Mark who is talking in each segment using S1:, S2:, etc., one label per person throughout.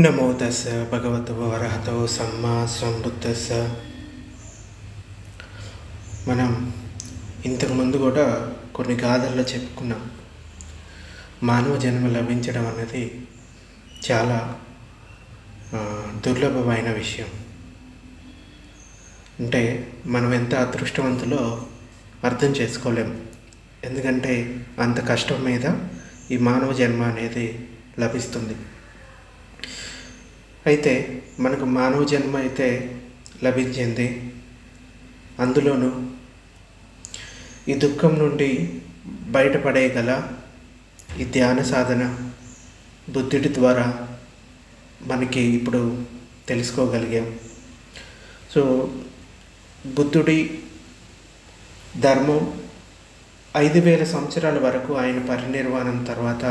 S1: నమో తస్స భగవతో అర్హతో సమ్మా సంబుద్ధస్స మనం ఇంతకుముందు కూడా కొన్ని గాథల్లో చెప్పుకున్నాం. మానవ జన్మ లభించడం అన్నది చాలా దుర్లభమైన విషయం. అంటే మనం ఎంత అదృష్టవంతులో అర్థం చేసుకోలేం. ఎందుకంటే అంత కష్టం మీద ఈ మానవ జన్మ అనేది లభిస్తుంది. అయితే మనకు మానవ జన్మ అయితే లభించింది. అందులోనూ ఈ దుఃఖం నుండి బయటపడేయగల ఈ ధ్యాన సాధన బుద్ధుడి ద్వారా మనకి ఇప్పుడు తెలుసుకోగలిగాం. సో బుద్ధుడి ధర్మం ఐదు వేల సంవత్సరాల వరకు ఆయన పరినిర్వాణం తర్వాత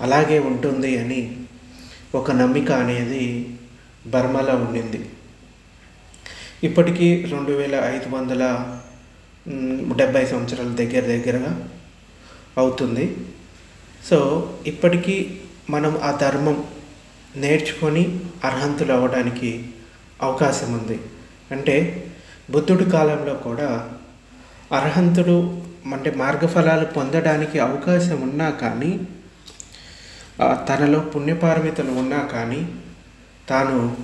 S1: అలాగే ఉంటుంది అని ఒక నమ్మిక అనేది బర్మాలో ఉండింది. ఇప్పటికీ రెండు వేల ఐదు వందల డెబ్బై డెబ్భై సంవత్సరాల దగ్గర దగ్గరగా అవుతుంది. సో ఇప్పటికీ మనం ఆ ధర్మం నేర్చుకొని అర్హంతులు అవ్వడానికి అవకాశం ఉంది. అంటే బుద్ధుడి కాలంలో కూడా అర్హంతుడు అంటే మార్గఫలాలు పొందడానికి అవకాశం ఉన్నా కానీ తనలో పుణ్యపారమితలు ఉన్నా కానీ తాను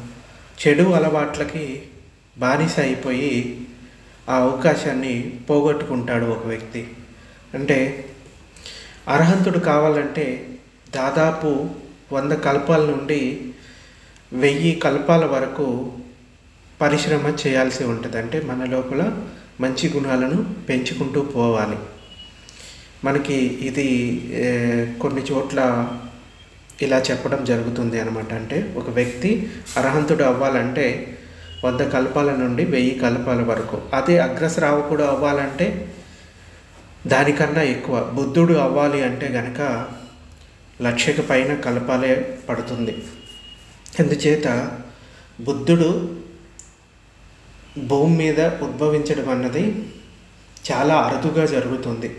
S1: చెడు అలవాట్లకి బానిస అయిపోయి ఆ అవకాశాన్ని పోగొట్టుకుంటాడు ఒక వ్యక్తి. అంటే అర్హంతుడు కావాలంటే దాదాపు వంద కల్పాల నుండి వెయ్యి కల్పాల వరకు పరిశ్రమ చేయాల్సి ఉంటుంది. అంటే మన లోపల మంచి గుణాలను పెంచుకుంటూ పోవాలి. మనకి ఇది కొన్ని చోట్ల ఇలా చెప్పడం జరుగుతుంది అనమాట అంటే ఒక వ్యక్తి అర్హంతుడు అవ్వాలంటే వంద కల్పాల నుండి వెయ్యి కల్పాల వరకు. అదే అగ్రశ్రావకుడు అవ్వాలంటే దానికన్నా ఎక్కువ. బుద్ధుడు అవ్వాలి అంటే గనక లక్షకు పైన కలపాలే పడుతుంది. అందుచేత బుద్ధుడు భూమి మీద ఉద్భవించడం అన్నది చాలా అరుదుగా జరుగుతుంది.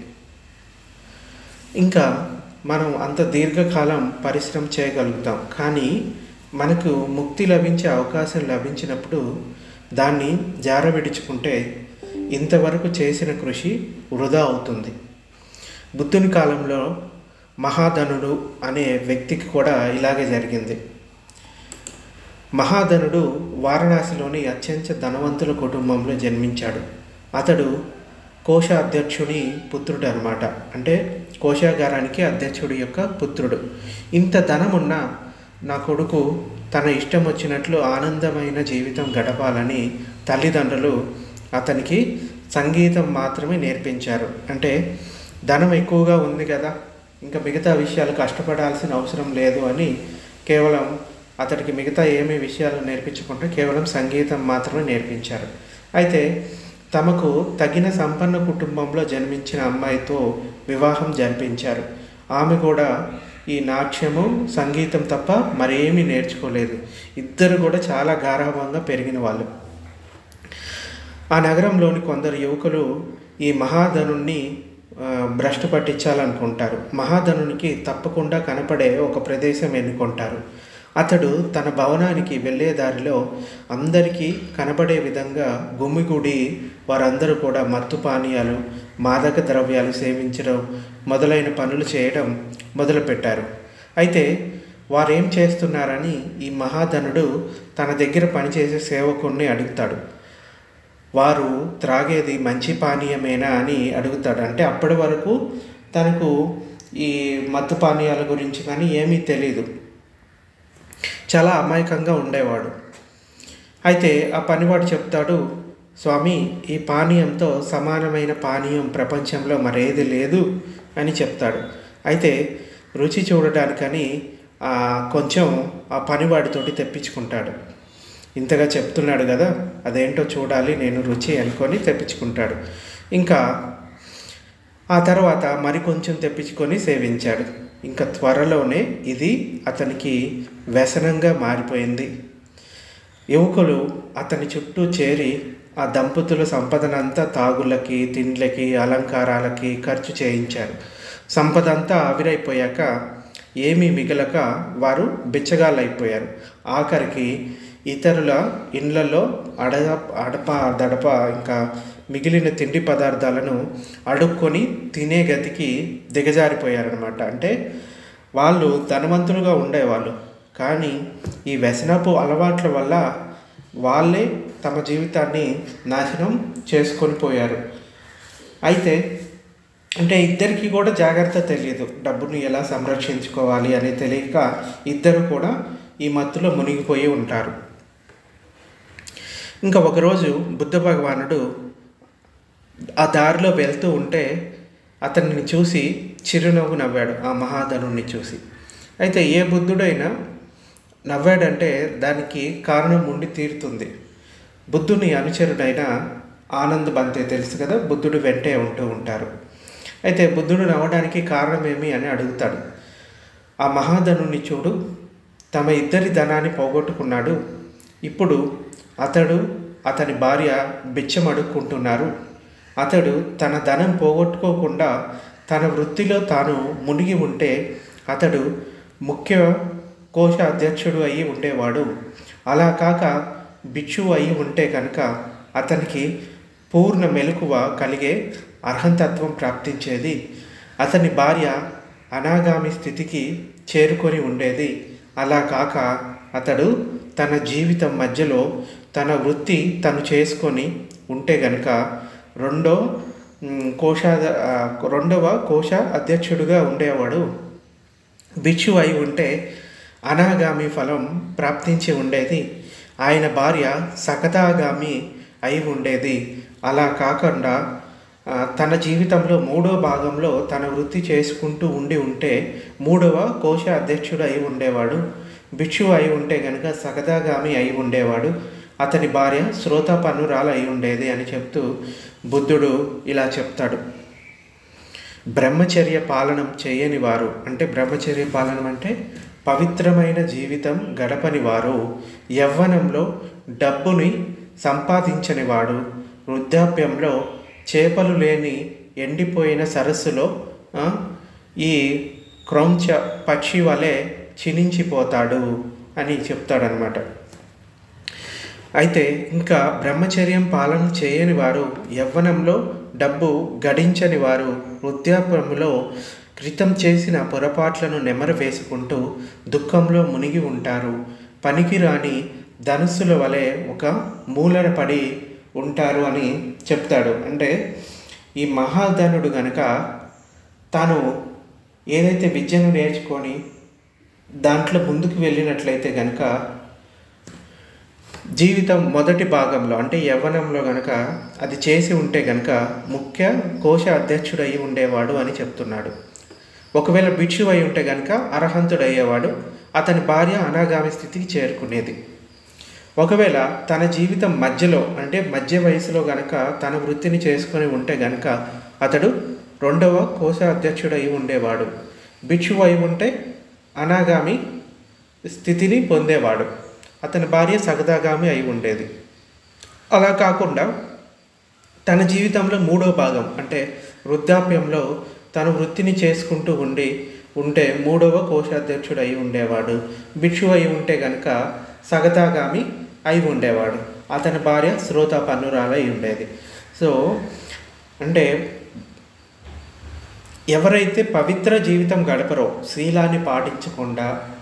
S1: ఇంకా మనం అంత దీర్ఘకాలం పరిశ్రమ చేయగలుగుతాం. కానీ మనకు ముక్తి లభించే అవకాశం లభించినప్పుడు దాన్ని జారవిడుచుకుంటే ఇంతవరకు చేసిన కృషి వృధా అవుతుంది. బుద్ధుని కాలంలో మహాధనుడు అనే వ్యక్తికి కూడా ఇలాగే జరిగింది. మహాధనుడు వారణాసిలోని అత్యంత ధనవంతుల కుటుంబంలో జన్మించాడు. అతడు కోశ అధ్యక్షుని పుత్రుడు అనమాట అంటే కోశాగారానికి అధ్యక్షుడి యొక్క పుత్రుడు. ఇంత ధనం నా కొడుకు తన ఇష్టం వచ్చినట్లు ఆనందమైన జీవితం గడపాలని తల్లిదండ్రులు అతనికి సంగీతం మాత్రమే నేర్పించారు. అంటే ధనం ఎక్కువగా ఉంది కదా ఇంకా మిగతా విషయాలు కష్టపడాల్సిన అవసరం లేదు అని కేవలం అతడికి మిగతా ఏమి విషయాలు నేర్పించకుండా కేవలం సంగీతం మాత్రమే నేర్పించారు. అయితే తమకు తగిన సంపన్న కుటుంబంలో జన్మించిన అమ్మాయితో వివాహం జరిపించారు. ఆమె కూడా ఈ నాట్యము సంగీతం తప్ప మరేమీ నేర్చుకోలేదు. ఇద్దరు కూడా చాలా గారవంగా పెరిగిన వాళ్ళు. ఆ నగరంలోని కొందరు యువకులు ఈ మహాధనుణ్ణి భ్రష్టు పట్టించాలనుకుంటారు. మహాధనునికి తప్పకుండా కనపడే ఒక ప్రదేశం ఎన్నుకుంటారు. అతడు తన భవనానికి వెళ్ళే దారిలో అందరికీ కనబడే విధంగా గుమ్మిగూడి వారందరూ కూడా మత్తు పానీయాలు మాదక ద్రవ్యాలు సేవించడం మొదలైన పనులు చేయడం మొదలుపెట్టారు. అయితే వారేం చేస్తున్నారని ఈ మహాధనుడు తన దగ్గర పనిచేసే సేవకుణ్ణి అడుగుతాడు. వారు త్రాగేది మంచి పానీయమేనా? అని అడుగుతాడు. అంటే అప్పటి వరకు తనకు ఈ మత్తు పానీయాల గురించి కానీ ఏమీ తెలియదు చాలా అమాయకంగా ఉండేవాడు. అయితే ఆ పనివాడు చెప్తాడు స్వామి ఈ పానీయంతో సమానమైన పానీయం ప్రపంచంలో మరేది లేదు అని చెప్తాడు. అయితే రుచి చూడడానికని కొంచెం ఆ పనివాడితోటి తెప్పించుకుంటాడు. ఇంతగా చెప్తున్నాడు కదా అదేంటో చూడాలి నేను రుచి అనుకొని తెప్పించుకుంటాడు. ఇంకా ఆ తర్వాత మరి కొంచెం తెప్పించుకొని సేవించాడు. ఇంకా త్వరలోనే ఇది అతనికి వ్యసనంగా మారిపోయింది. యువకులు అతని చుట్టూ చేరి ఆ దంపతుల సంపదనంతా తాగులకి తిండ్లకి అలంకారాలకి ఖర్చు చేయించారు. సంపద అంతా ఆవిరైపోయాక ఏమీ మిగలక వారు బిచ్చగాళ్ళైపోయారు. ఆఖరికి ఇతరుల ఇండ్లలో అడగ అడప దడప ఇంకా మిగిలిన తిండి పదార్థాలను అడుక్కొని తినే గతికి దిగజారిపోయారనమాట అంటే వాళ్ళు ధనవంతులుగా ఉండేవాళ్ళు. కానీ ఈ వ్యసనపు అలవాట్ల వల్ల వాళ్ళే తమ జీవితాన్ని నాశనం చేసుకొని పోయారు. అయితే అంటే ఇద్దరికి కూడా జాగ్రత్త తెలియదు డబ్బును ఎలా సంరక్షించుకోవాలి అని తెలియక ఇద్దరు కూడా ఈ మత్తులో మునిగిపోయి ఉంటారు. ఇంకా ఒకరోజు బుద్ధ భగవానుడు ఆ దారిలో వెళ్తూ ఉంటే అతన్ని చూసి చిరునవ్వు నవ్వాడు ఆ మహాధనుణ్ణి చూసి. అయితే ఏ బుద్ధుడైనా నవ్వాడంటే దానికి కారణం ఉండి తీరుతుంది. బుద్ధుని అనుచరుడైన ఆనంద్ బంతే తెలుసు కదా బుద్ధుడు వెంటే ఉంటూ ఉంటారు. అయితే బుద్ధుడు నవ్వడానికి కారణం ఏమి అని అడుగుతాడు. ఆ మహాధనుని చూడు తమ ఇద్దరి ధనాన్ని పోగొట్టుకున్నాడు. ఇప్పుడు అతడు అతని భార్య బిచ్చమడుక్కుంటున్నారు. అతడు తన ధనం పోగొట్టుకోకుండా తన వృత్తిలో తాను మునిగి ఉంటే అతడు ముఖ్య కోశ అధ్యక్షుడు అయి ఉండేవాడు. అలా కాక బిచ్చు అయి ఉంటే కనుక అతనికి పూర్ణ మెలకువ కలిగే అర్హంతత్వం ప్రాప్తించేది. అతని భార్య అనాగామి స్థితికి చేరుకొని ఉండేది. అలా కాక అతడు తన జీవితం మధ్యలో తన వృత్తి తను చేసుకొని ఉంటే గనుక రెండో కోశాధ రెండవ కోశ అధ్యక్షుడుగా ఉండేవాడు. బిచ్చు అయి ఉంటే అనాగామి ఫలం ప్రాప్తించి ఉండేది. ఆయన భార్య సకతాగామి అయి ఉండేది. అలా కాకుండా తన జీవితంలో మూడో భాగంలో తన వృత్తి చేసుకుంటూ ఉండి ఉంటే మూడవ కోశ అధ్యక్షుడు అయి ఉండేవాడు. భిక్షు అయి ఉంటే కనుక సగదాగామి అయి ఉండేవాడు. అతని భార్య శ్రోతపన్నురాలు అయి ఉండేది అని చెప్తూ బుద్ధుడు ఇలా చెప్తాడు. బ్రహ్మచర్య పాలనం చేయని వారు అంటే బ్రహ్మచర్య పాలనం అంటే పవిత్రమైన జీవితం గడపని వారు యవ్వనంలో డబ్బుని సంపాదించని వాడు వృద్ధాప్యంలో చేపలు లేని ఎండిపోయిన సరస్సులో ఈ క్రౌంచ పక్షి వలె చినించిపోతాడు అని చెప్తాడనమాట అయితే ఇంకా బ్రహ్మచర్యం పాలన చేయని వారు యవ్వనంలో డబ్బు గడించని వారు వృద్ధాప్యంలో క్రితం చేసిన పొరపాట్లను నెమరు వేసుకుంటూ దుఃఖంలో మునిగి ఉంటారు. పనికిరాని ధనుస్సుల వలె ఒక మూలన పడి ఉంటారు అని చెప్తాడు. అంటే ఈ మహాధనుడు గనక తాను ఏదైతే విద్యను నేర్చుకొని దాంట్లో ముందుకు వెళ్ళినట్లయితే కనుక జీవితం మొదటి భాగంలో అంటే యవ్వనంలో గనక అది చేసి ఉంటే గనక ముఖ్య కోశ అధ్యక్షుడు అయి ఉండేవాడు అని చెప్తున్నాడు. ఒకవేళ భిక్షు అయి ఉంటే గనక అర్హంతుడయ్యేవాడు అతని భార్య అనాగామి స్థితికి చేరుకునేది. ఒకవేళ తన జీవితం మధ్యలో అంటే మధ్య వయసులో గనక తన వృత్తిని చేసుకొని ఉంటే గనక అతడు రెండవ కోశ అధ్యక్షుడు అయి ఉండేవాడు. భిక్షు అయి ఉంటే అనాగామి స్థితిని పొందేవాడు. అతని భార్య సగదాగామి అయి ఉండేది. అలా కాకుండా తన జీవితంలో మూడో భాగం అంటే వృద్ధాప్యంలో తన వృత్తిని చేసుకుంటూ ఉండి ఉంటే మూడవ కోశాధ్యక్షుడు అయి ఉండేవాడు. భిక్షు అయి ఉంటే గనక సగతాగామి అయి ఉండేవాడు. అతని భార్య శ్రోత పన్నురాలు అయి ఉండేది. సో అంటే ఎవరైతే పవిత్ర జీవితం గడపరో శీలాన్ని పాటించకుండా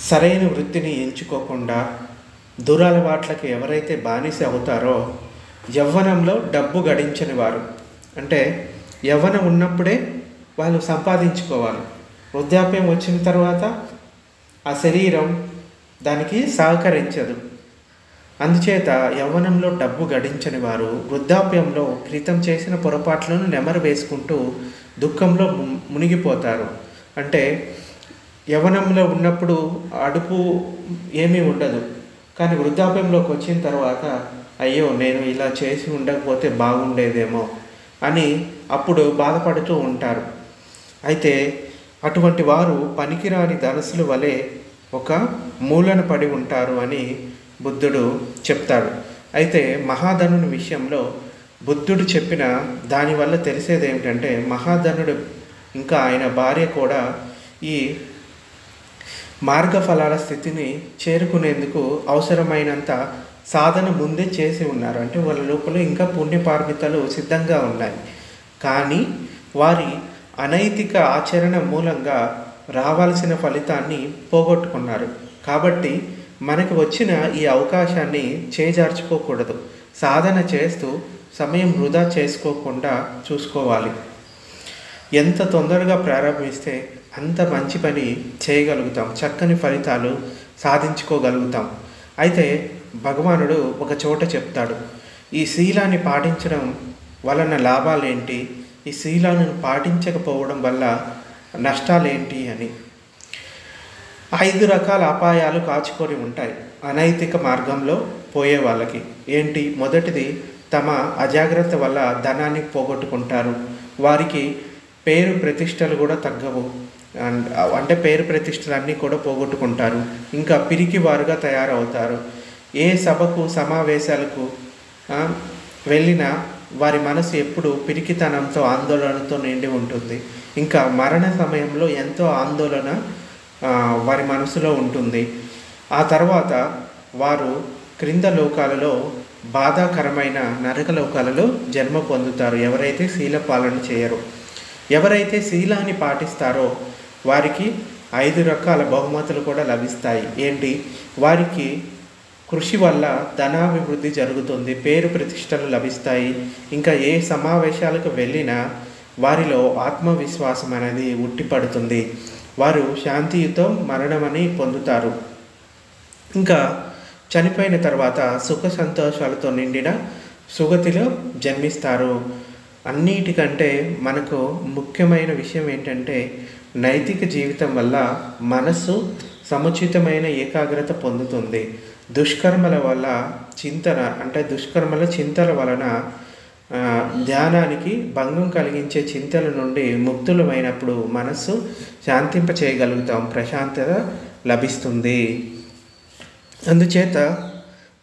S1: సరైన వృత్తిని ఎంచుకోకుండా దురలవాట్లకి ఎవరైతే బానిస అవుతారో యవ్వనంలో డబ్బు గడించని వారు. అంటే యవ్వనం ఉన్నప్పుడే వాళ్ళు సంపాదించుకోవాలి. వృద్ధాప్యం వచ్చిన తర్వాత ఆ శరీరం దానికి సహకరించదు. అందుచేత యవ్వనంలో డబ్బు గడించని వారు వృద్ధాప్యంలో క్రితం చేసిన పొరపాట్లను నెమరు వేసుకుంటూ దుఃఖంలో ము- మునిగిపోతారు. అంటే యవనంలో ఉన్నప్పుడు అడుపు ఏమీ ఉండదు. కానీ వృద్ధాప్యంలోకి వచ్చిన తర్వాత అయ్యో నేను ఇలా చేసి ఉండకపోతే బాగుండేదేమో అని అప్పుడు బాధపడుతూ ఉంటారు. అయితే అటువంటి వారు పనికిరాని ధనసుల వలె ఒక మూలన పడి ఉంటారు అని బుద్ధుడు చెప్తాడు. అయితే మహాధనుని విషయంలో బుద్ధుడు చెప్పిన దానివల్ల తెలిసేది ఏమిటంటే మహాధనుడు ఇంకా ఆయన భార్య కూడా ఈ మార్గఫలాల స్థితిని చేరుకునేందుకు అవసరమైనంత సాధన ముందే చేసి ఉన్నారు. అంటే వాళ్ళ లోపల ఇంకా పుణ్యపార్మితలు సిద్ధంగా ఉన్నాయి. కానీ వారి అనైతిక ఆచరణ మూలంగా రావాల్సిన ఫలితాన్ని పోగొట్టుకున్నారు. కాబట్టి మనకు వచ్చిన ఈ అవకాశాన్ని చేజార్చుకోకూడదు. సాధన చేస్తూ సమయం వృధా చేసుకోకుండా చూసుకోవాలి. ఎంత తొందరగా ప్రారంభిస్తే అంత మంచి పని చేయగలుగుతాం. చక్కని ఫలితాలు సాధించుకోగలుగుతాం. అయితే భగవానుడు ఒక చోట చెప్తాడు. ఈ శీలాన్ని పాటించడం వలన లాభాలేంటి? ఈ శీలాలను పాటించకపోవడం వల్ల నష్టాలేంటి అని. ఐదు రకాల అపాయాలు కాచుకొని ఉంటాయి. అనైతిక మార్గంలో పోయే వాళ్ళకి. ఏంటి? మొదటిది తమ అజాగ్రత్త వల్ల ధనాన్ని పోగొట్టుకుంటారు. వారికి పేరు ప్రతిష్టలు కూడా తగ్గవు. అండ్ అంటే పేరు ప్రతిష్టలు అన్నీ కూడా పోగొట్టుకుంటారు. ఇంకా పిరికి వారుగా తయారవుతారు. ఏ సభకు సమావేశాలకు వెళ్ళినా వారి మనసు ఎప్పుడు పిరికితనంతో ఆందోళనతో నిండి ఉంటుంది. ఇంకా మరణ సమయంలో ఎంతో ఆందోళన వారి మనసులో ఉంటుంది. ఆ తర్వాత వారు క్రింద లోకాలలో బాధాకరమైన నరక లోకాలలో జన్మ పొందుతారు. ఎవరైతే శీల పాలన చేయరో ఎవరైతే శీలాన్ని పాటిస్తారో వారికి ఐదు రకాల బహుమతులు కూడా లభిస్తాయి. ఏంటి? వారికి కృషి వల్ల ధనాభివృద్ధి జరుగుతుంది పేరు ప్రతిష్టలు లభిస్తాయి. ఇంకా ఏ సమావేశాలకు వెళ్ళినా వారిలో ఆత్మవిశ్వాసం అనేది ఉట్టిపడుతుంది. వారు శాంతియుతో మరణమని పొందుతారు. ఇంకా చనిపోయిన తర్వాత సుఖ సంతోషాలతో నిండిన సుగతిలో జన్మిస్తారు. అన్నిటికంటే మనకు ముఖ్యమైన విషయం ఏంటంటే నైతిక జీవితం వల్ల మనస్సు సముచితమైన ఏకాగ్రత పొందుతుంది. దుష్కర్మల వల్ల చింతన అంటే దుష్కర్మల చింతల వలన ధ్యానానికి భంగం కలిగించే చింతల నుండి ముక్తులమైనప్పుడు మనస్సు శాంతింప చేయగలుగుతాం ప్రశాంతత లభిస్తుంది. అందుచేత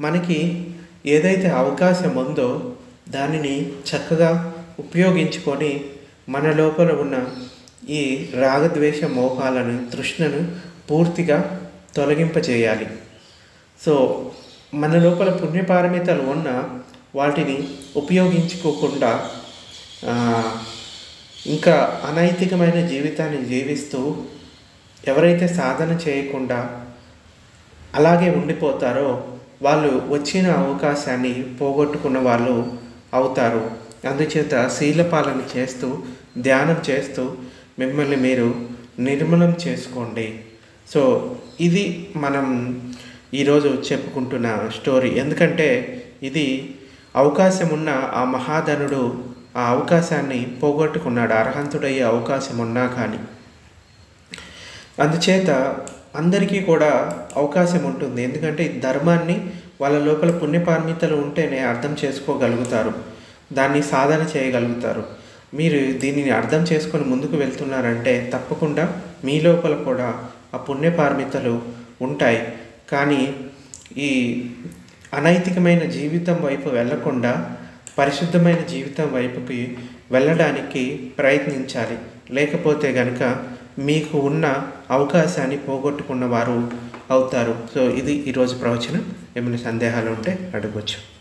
S1: మనకి ఏదైతే అవకాశం ఉందో దానిని చక్కగా ఉపయోగించుకొని మన లోపల ఉన్న ఈ రాగద్వేష మోహాలను తృష్ణను పూర్తిగా తొలగింపచేయాలి. సో మన లోపల పుణ్యపారమితలు ఉన్న వాటిని ఉపయోగించుకోకుండా ఇంకా అనైతికమైన జీవితాన్ని జీవిస్తూ ఎవరైతే సాధన చేయకుండా అలాగే ఉండిపోతారో వాళ్ళు వచ్చిన అవకాశాన్ని పోగొట్టుకున్న వాళ్ళు అవుతారు. అందుచేత శీలపాలన చేస్తూ ధ్యానం చేస్తూ మిమ్మల్ని మీరు నిర్మలం చేసుకోండి. సో ఇది మనం ఈరోజు చెప్పుకుంటున్న స్టోరీ. ఎందుకంటే ఇది అవకాశం ఉన్న ఆ మహాధనుడు ఆ అవకాశాన్ని పోగొట్టుకున్నాడు. అర్హంతుడయ్యే అవకాశం ఉన్నా కానీ. అందుచేత అందరికీ కూడా అవకాశం ఉంటుంది. ఎందుకంటే ఈ ధర్మాన్ని వాళ్ళ లోపల పుణ్యపార్మితలు ఉంటేనే అర్థం చేసుకోగలుగుతారు. దాన్ని సాధన చేయగలుగుతారు. మీరు దీనిని అర్థం చేసుకొని ముందుకు వెళ్తున్నారంటే తప్పకుండా మీ లోపల కూడా ఆ పుణ్యపార్మితలు ఉంటాయి. కానీ ఈ అనైతికమైన జీవితం వైపు వెళ్ళకుండా పరిశుద్ధమైన జీవితం వైపుకి వెళ్ళడానికి ప్రయత్నించాలి. లేకపోతే కనుక మీకు ఉన్న అవకాశాన్ని పోగొట్టుకున్న వారు అవుతారు. సో ఇది ఈరోజు ప్రవచనం. ఏమైనా సందేహాలు ఉంటే అడగవచ్చు